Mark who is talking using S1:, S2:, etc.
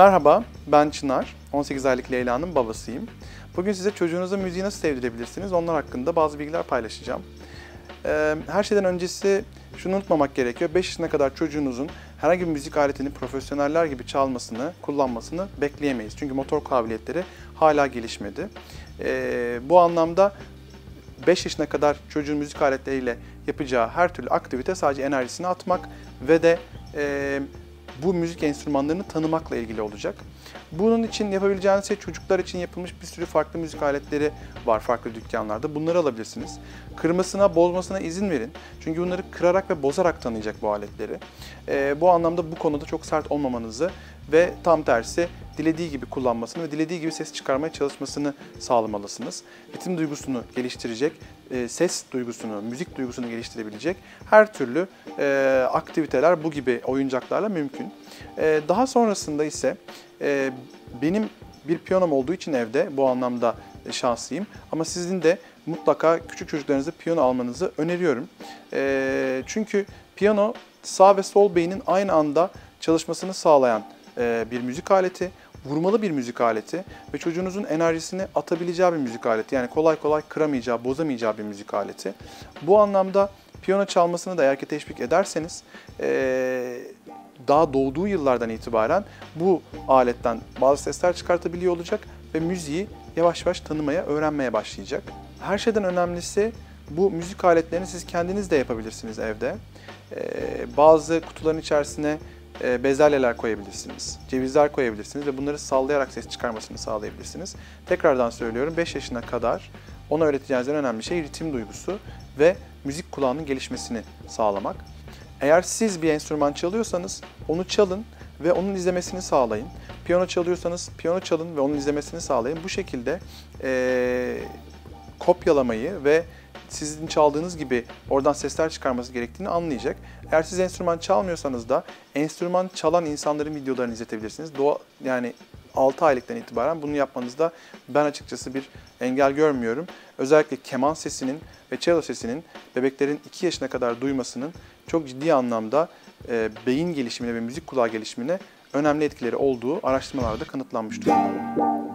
S1: Merhaba, ben Çınar. 18 aylık Leyla'nın babasıyım. Bugün size çocuğunuza müziği nasıl sevdirebilirsiniz onlar hakkında bazı bilgiler paylaşacağım. Ee, Her şeyden öncesi şunu unutmamak gerekiyor. 5 yaşına kadar çocuğunuzun herhangi bir müzik aletini profesyoneller gibi çalmasını, kullanmasını bekleyemeyiz. Çünkü motor kabiliyetleri hala gelişmedi. Ee, Bu anlamda 5 yaşına kadar çocuğun müzik aletleriyle yapacağı her türlü aktivite sadece enerjisini atmak ve de e, bu müzik enstrümanlarını tanımakla ilgili olacak. Bunun için yapabileceğiniz şey çocuklar için yapılmış bir sürü farklı müzik aletleri var farklı dükkanlarda. Bunları alabilirsiniz. Kırmasına, bozmasına izin verin. Çünkü bunları kırarak ve bozarak tanıyacak bu aletleri. Ee, bu anlamda bu konuda çok sert olmamanızı ve tam tersi dilediği gibi kullanmasını ve dilediği gibi ses çıkarmaya çalışmasını sağlamalısınız. Ritim duygusunu geliştirecek, e, ses duygusunu, müzik duygusunu geliştirebilecek her türlü e, aktiviteler bu gibi oyuncaklarla mümkün. E, daha sonrasında ise e, benim bir piyanom olduğu için evde bu anlamda şanslıyım. Ama sizin de mutlaka küçük çocuklarınızı piyano almanızı öneriyorum. E, çünkü piyano sağ ve sol beynin aynı anda çalışmasını sağlayan bir müzik aleti, vurmalı bir müzik aleti ve çocuğunuzun enerjisini atabileceği bir müzik aleti. Yani kolay kolay kıramayacağı, bozamayacağı bir müzik aleti. Bu anlamda piyano çalmasını da eğer ki teşvik ederseniz e, daha doğduğu yıllardan itibaren bu aletten bazı sesler çıkartabiliyor olacak ve müziği yavaş yavaş tanımaya, öğrenmeye başlayacak. Her şeyden önemlisi bu müzik aletlerini siz kendiniz de yapabilirsiniz evde. Ee, bazı kutuların içerisine e, bezelyeler koyabilirsiniz, cevizler koyabilirsiniz ve bunları sallayarak ses çıkarmasını sağlayabilirsiniz. Tekrardan söylüyorum 5 yaşına kadar ona öğreteceğiniz en önemli şey ritim duygusu ve müzik kulağının gelişmesini sağlamak. Eğer siz bir enstrüman çalıyorsanız onu çalın ve onun izlemesini sağlayın. Piyano çalıyorsanız piyano çalın ve onun izlemesini sağlayın. Bu şekilde e, kopyalamayı ve sizin çaldığınız gibi oradan sesler çıkarması gerektiğini anlayacak. Eğer siz enstrüman çalmıyorsanız da enstrüman çalan insanların videolarını izletebilirsiniz. Doğa, yani 6 aylıktan itibaren bunu yapmanızda ben açıkçası bir engel görmüyorum. Özellikle keman sesinin ve cello sesinin bebeklerin 2 yaşına kadar duymasının çok ciddi anlamda e, beyin gelişimine ve müzik kulağı gelişimine önemli etkileri olduğu araştırmalarda kanıtlanmış durumda.